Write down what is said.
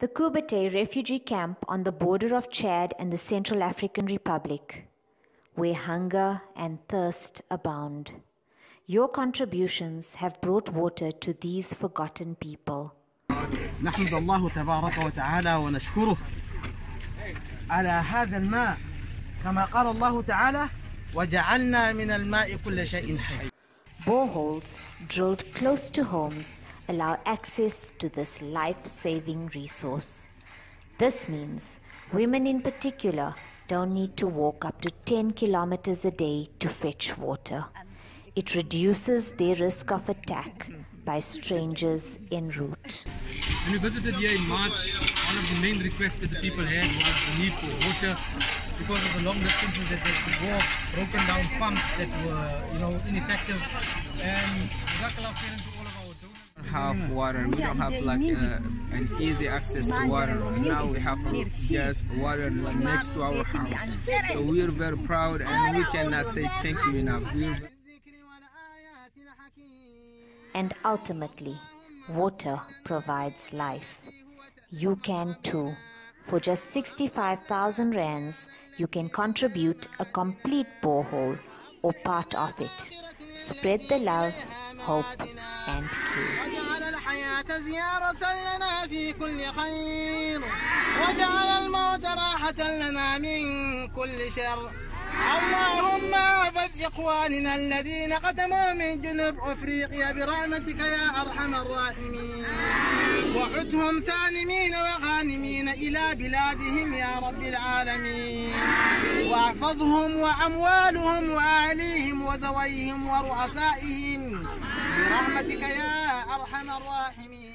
The Kubate refugee camp on the border of Chad and the Central African Republic, where hunger and thirst abound. Your contributions have brought water to these forgotten people. نحمد الله تبارك وتعالى ونشكره على هذا الماء كما قال الله تعالى وجعلنا من الماء كل شيء حي Boreholes drilled close to homes allow access to this life saving resource. This means women in particular don't need to walk up to 10 kilometers a day to fetch water. It reduces their risk of attack by strangers en route. When we visited here in March, one of the main requests that the people had was the need for water because of the long distances that they had to walk, broken down pumps that were, you know, ineffective. And Jazakallah khairan to all of our donors. have water. We don't have like uh, an easy access to water. Now we have just water next to our house. So we are very proud and we cannot say thank you enough. We're And ultimately, water provides life. You can too. For just 65,000 rands, you can contribute a complete borehole or part of it. Spread the love, hope, and care. وجعل الحياة زيارة لنا في كل خير وجعل الموت راحة لنا من كل شر اللهم احفظ إخواننا الذين قدموا من جنوب أفريقيا برحمتك يا أرحم الراحمين. وعدهم سالمين وغانمين إلى بلادهم يا رب العالمين. واحفظهم وأموالهم وأهليهم وزويهم ورؤسائهم. برحمتك يا أرحم الراحمين.